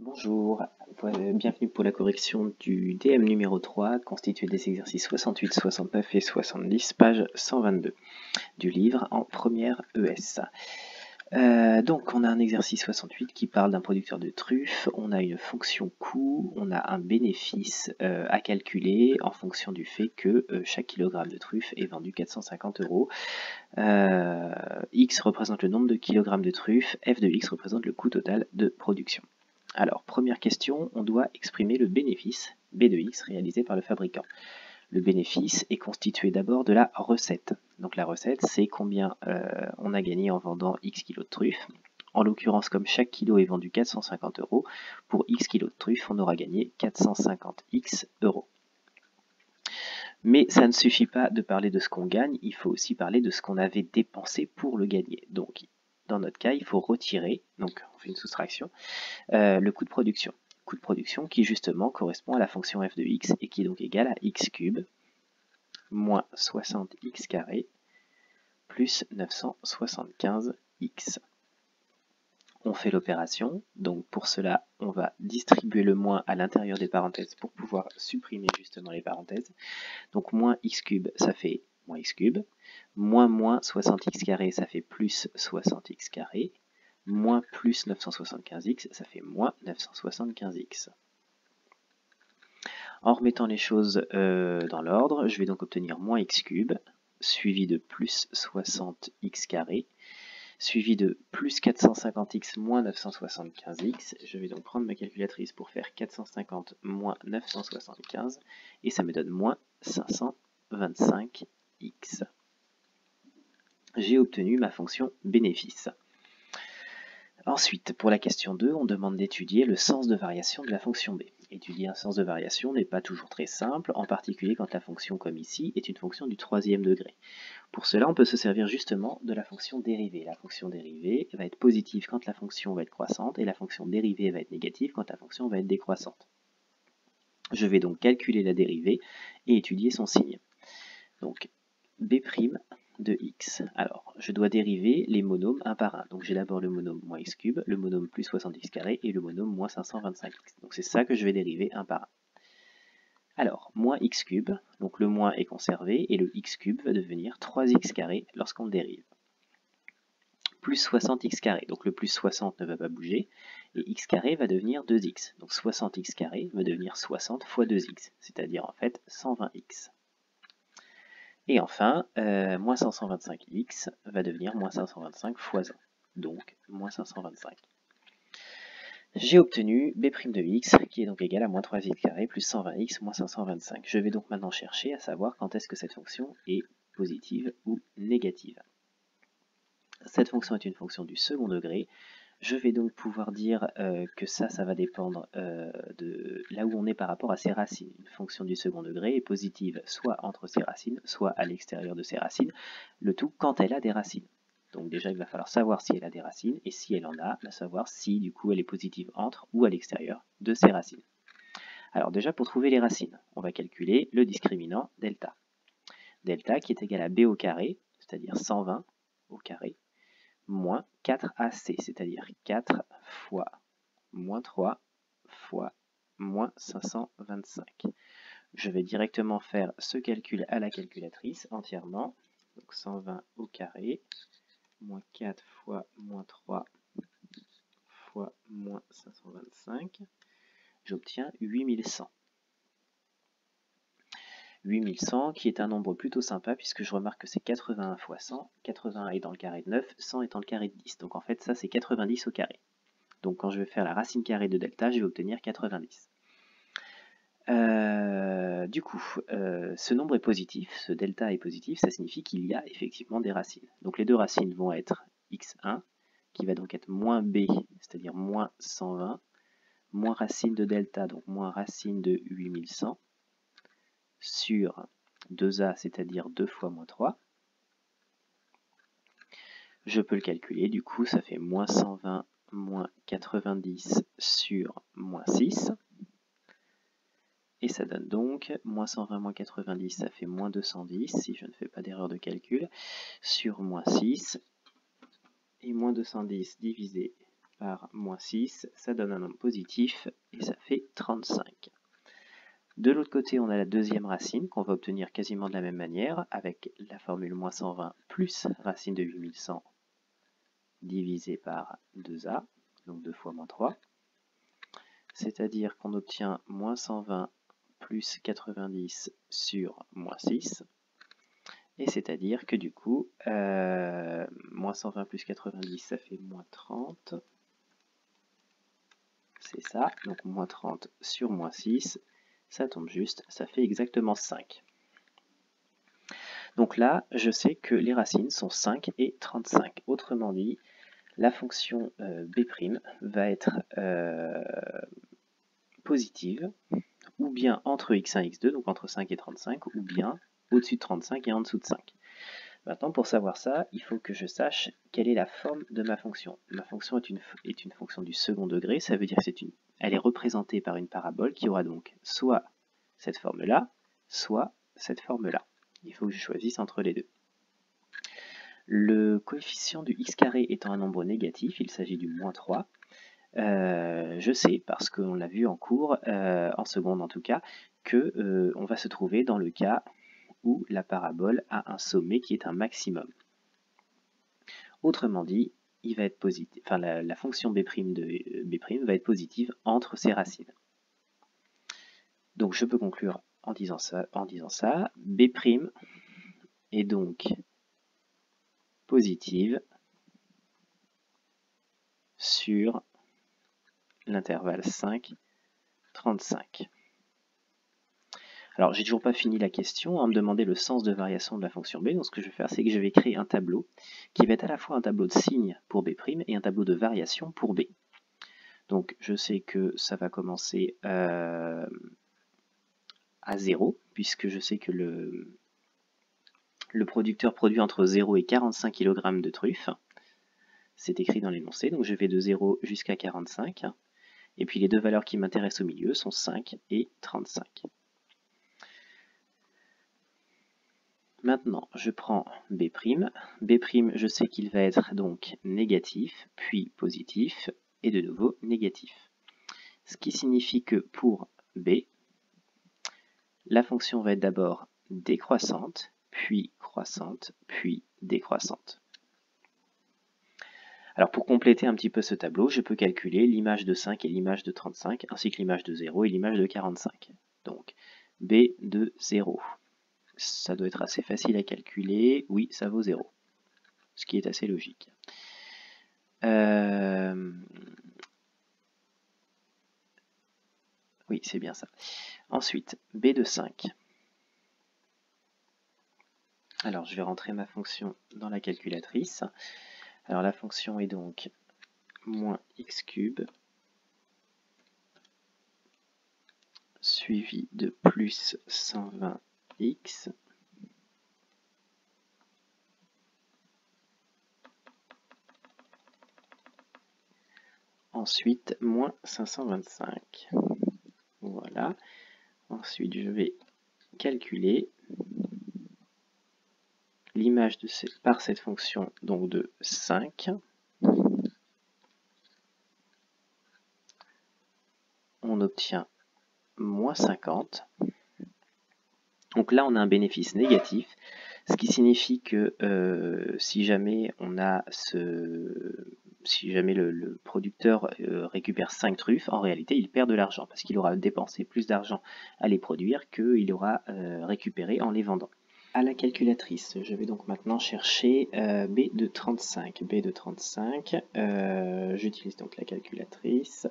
Bonjour, bienvenue pour la correction du DM numéro 3, constitué des exercices 68, 69 et 70, page 122 du livre en première ES. Euh, donc on a un exercice 68 qui parle d'un producteur de truffes, on a une fonction coût, on a un bénéfice euh, à calculer en fonction du fait que euh, chaque kilogramme de truffes est vendu 450 euros. X représente le nombre de kilogrammes de truffes, F de X représente le coût total de production. Alors, première question, on doit exprimer le bénéfice, B de X, réalisé par le fabricant. Le bénéfice est constitué d'abord de la recette. Donc la recette, c'est combien euh, on a gagné en vendant X kilos de truffes. En l'occurrence, comme chaque kilo est vendu 450 euros, pour X kilos de truffes, on aura gagné 450 X euros. Mais ça ne suffit pas de parler de ce qu'on gagne, il faut aussi parler de ce qu'on avait dépensé pour le gagner. Donc dans notre cas, il faut retirer, donc on fait une soustraction, euh, le coût de production. Coût de production qui justement correspond à la fonction f de x et qui est donc égal à x cube moins 60x carré plus 975x. On fait l'opération, donc pour cela on va distribuer le moins à l'intérieur des parenthèses pour pouvoir supprimer justement les parenthèses. Donc moins x cube ça fait moins x cube, moins moins 60x carré, ça fait plus 60x carré, moins plus 975x, ça fait moins 975x. En remettant les choses euh, dans l'ordre, je vais donc obtenir moins x cube, suivi de plus 60x carré, suivi de plus 450x moins 975x. Je vais donc prendre ma calculatrice pour faire 450 moins 975, et ça me donne moins 525x j'ai obtenu ma fonction bénéfice. Ensuite, pour la question 2, on demande d'étudier le sens de variation de la fonction b. Étudier un sens de variation n'est pas toujours très simple, en particulier quand la fonction, comme ici, est une fonction du troisième degré. Pour cela, on peut se servir justement de la fonction dérivée. La fonction dérivée va être positive quand la fonction va être croissante, et la fonction dérivée va être négative quand la fonction va être décroissante. Je vais donc calculer la dérivée et étudier son signe. Donc, b' de x. Alors, je dois dériver les monômes un par un. Donc j'ai d'abord le monôme moins x cube, le monôme plus 60x carré et le monôme moins 525x. Donc c'est ça que je vais dériver un par un. Alors, moins x cube, donc le moins est conservé, et le x cube va devenir 3x carré lorsqu'on le dérive. Plus 60x carré, donc le plus 60 ne va pas bouger, et x carré va devenir 2x. Donc 60x carré va devenir 60 fois 2x, c'est-à-dire en fait 120x. Et enfin, euh, moins 525x va devenir moins 525 fois 1, donc moins 525. J'ai obtenu b' de x qui est donc égal à moins 3x carré plus 120x moins 525. Je vais donc maintenant chercher à savoir quand est-ce que cette fonction est positive ou négative. Cette fonction est une fonction du second degré, je vais donc pouvoir dire euh, que ça, ça va dépendre euh, de là où on est par rapport à ses racines. Une fonction du second degré est positive soit entre ses racines, soit à l'extérieur de ses racines, le tout quand elle a des racines. Donc déjà, il va falloir savoir si elle a des racines, et si elle en a, savoir si du coup elle est positive entre ou à l'extérieur de ses racines. Alors déjà, pour trouver les racines, on va calculer le discriminant delta. Delta qui est égal à b au carré, c'est-à-dire 120 au carré, moins 4AC, c'est-à-dire 4 fois moins 3 fois moins 525. Je vais directement faire ce calcul à la calculatrice entièrement. Donc 120 au carré, moins 4 fois moins 3 fois moins 525. J'obtiens 8100. 8100 qui est un nombre plutôt sympa puisque je remarque que c'est 81 fois 100, 80 est dans le carré de 9, 100 est dans le carré de 10. Donc en fait ça c'est 90 au carré. Donc quand je vais faire la racine carrée de delta, je vais obtenir 90. Euh, du coup, euh, ce nombre est positif, ce delta est positif, ça signifie qu'il y a effectivement des racines. Donc les deux racines vont être x1, qui va donc être moins b, c'est-à-dire moins 120, moins racine de delta, donc moins racine de 8100, sur 2a, c'est-à-dire 2 fois moins 3. Je peux le calculer, du coup ça fait moins 120 moins 90 sur moins 6. Et ça donne donc moins 120 moins 90, ça fait moins 210, si je ne fais pas d'erreur de calcul, sur moins 6. Et moins 210 divisé par moins 6, ça donne un nombre positif et ça fait 35. De l'autre côté, on a la deuxième racine qu'on va obtenir quasiment de la même manière avec la formule moins 120 plus racine de 8100 divisé par 2a, donc 2 fois moins 3. C'est-à-dire qu'on obtient moins 120 plus 90 sur moins 6. Et c'est-à-dire que du coup, euh, moins 120 plus 90, ça fait moins 30. C'est ça, donc moins 30 sur moins 6, ça tombe juste, ça fait exactement 5. Donc là, je sais que les racines sont 5 et 35. Autrement dit, la fonction euh, b' va être euh, positive, ou bien entre x1 et x2, donc entre 5 et 35, ou bien au-dessus de 35 et en dessous de 5. Maintenant, pour savoir ça, il faut que je sache quelle est la forme de ma fonction. Ma fonction est une, est une fonction du second degré, ça veut dire que elle est représentée par une parabole qui aura donc soit cette forme-là, soit cette forme-là. Il faut que je choisisse entre les deux. Le coefficient du x carré étant un nombre négatif, il s'agit du moins 3, euh, je sais, parce qu'on l'a vu en cours, euh, en seconde en tout cas, que euh, on va se trouver dans le cas où la parabole a un sommet qui est un maximum. Autrement dit, la, fonction b' de b' va être positive entre ses racines. Donc je peux conclure en disant ça, en disant ça b' est donc positive sur l'intervalle 5, 35. Alors, j'ai toujours pas fini la question, on me demander le sens de variation de la fonction b. Donc, ce que je vais faire, c'est que je vais créer un tableau qui va être à la fois un tableau de signes pour b' et un tableau de variation pour b. Donc, je sais que ça va commencer euh, à 0, puisque je sais que le, le producteur produit entre 0 et 45 kg de truffes. C'est écrit dans l'énoncé, donc je vais de 0 jusqu'à 45. Et puis les deux valeurs qui m'intéressent au milieu sont 5 et 35. Maintenant, je prends B'. B', je sais qu'il va être donc négatif, puis positif, et de nouveau négatif. Ce qui signifie que pour B, la fonction va être d'abord décroissante, puis croissante, puis décroissante. Alors pour compléter un petit peu ce tableau, je peux calculer l'image de 5 et l'image de 35, ainsi que l'image de 0 et l'image de 45. Donc B de 0 ça doit être assez facile à calculer. Oui, ça vaut 0, ce qui est assez logique. Euh, oui, c'est bien ça. Ensuite, b de 5. Alors, je vais rentrer ma fonction dans la calculatrice. Alors, la fonction est donc moins x cube suivi de plus 120 x. Ensuite moins 525 voilà. Ensuite je vais calculer l'image de par cette fonction donc de 5 on obtient moins 50 donc là, on a un bénéfice négatif, ce qui signifie que euh, si jamais le, producteur euh, récupère 5 truffes, en réalité, il perd de l'argent parce qu'il aura dépensé plus d'argent à les produire qu'il aura euh, récupéré en les vendant. À la calculatrice, je vais donc maintenant chercher B de 35. B de 35, j'utilise donc la calculatrice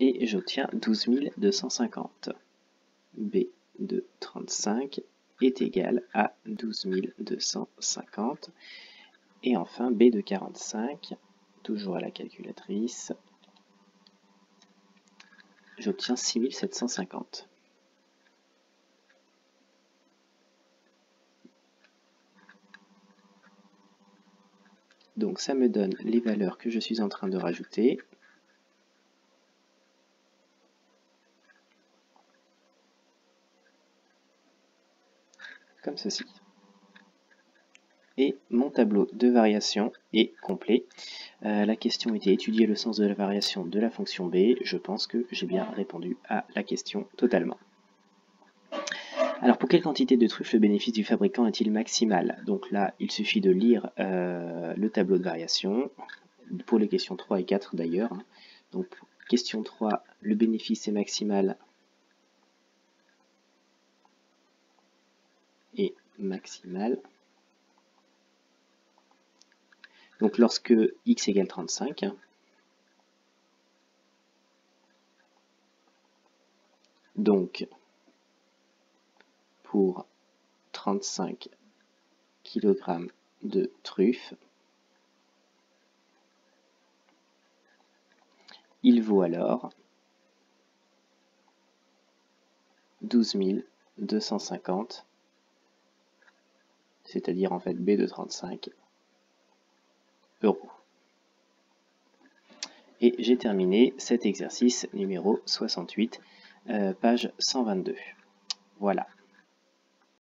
et j'obtiens 12 250. B de 35 est égal à 12 250. Et enfin, B de 45, toujours à la calculatrice, j'obtiens 6750. Donc ça me donne les valeurs que je suis en train de rajouter. Comme ceci. et mon tableau de variation est complet. Euh, la question était étudier le sens de la variation de la fonction b. Je pense que j'ai bien répondu à la question totalement. Alors pour quelle quantité de truffes le bénéfice du fabricant est-il maximal? Donc là, il suffit de lire euh, le tableau de variation, pour les questions 3 et 4 d'ailleurs. Donc question 3, le bénéfice est maximal et maximal. Donc lorsque x égale 35, donc pour 35 kg de truffes, il vaut alors 12 250, c'est-à-dire en fait B de 35 euros. Et j'ai terminé cet exercice numéro 68, euh, page 122. Voilà.